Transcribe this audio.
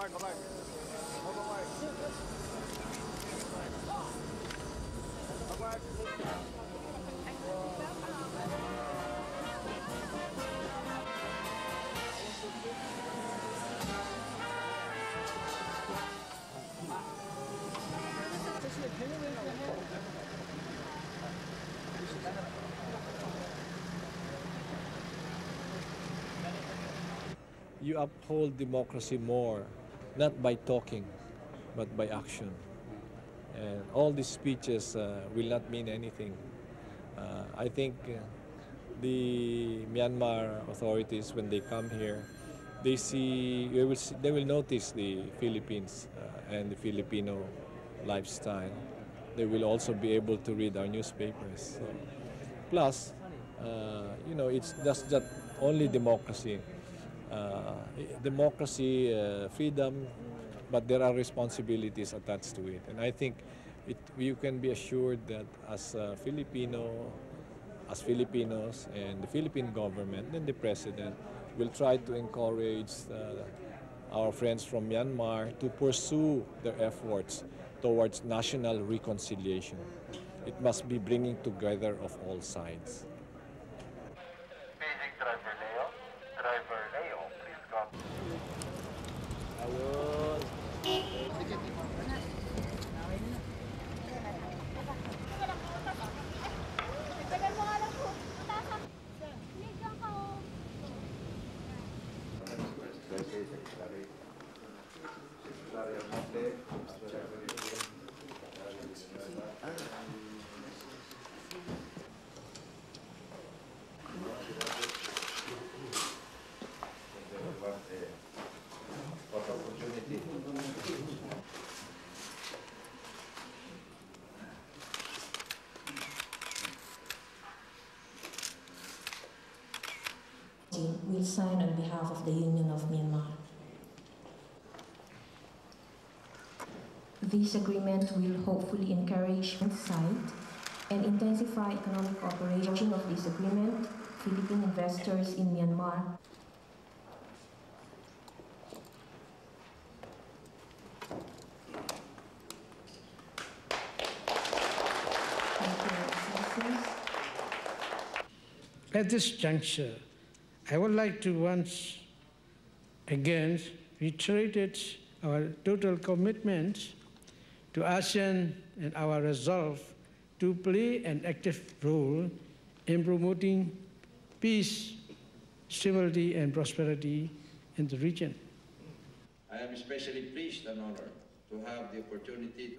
back, go back, go back. Go, back. you uphold democracy more, not by talking, but by action. And all these speeches uh, will not mean anything. Uh, I think uh, the Myanmar authorities, when they come here, they see they will, see, they will notice the Philippines uh, and the Filipino lifestyle. They will also be able to read our newspapers. So, plus, uh, you know, it's just that only democracy democracy, uh, freedom, but there are responsibilities attached to it. And I think it, you can be assured that as a Filipino, as Filipinos and the Philippine government and the president will try to encourage uh, our friends from Myanmar to pursue their efforts towards national reconciliation. It must be bringing together of all sides. Secretary, Secretary of Monday, Secretary will sign on behalf of the Union of Myanmar. This agreement will hopefully encourage insight and intensify economic cooperation of this agreement, Philippine investors in Myanmar. At this juncture, I would like to once again reiterate our total commitment to ASEAN and our resolve to play an active role in promoting peace, stability, and prosperity in the region. I am especially pleased and honored to have the opportunity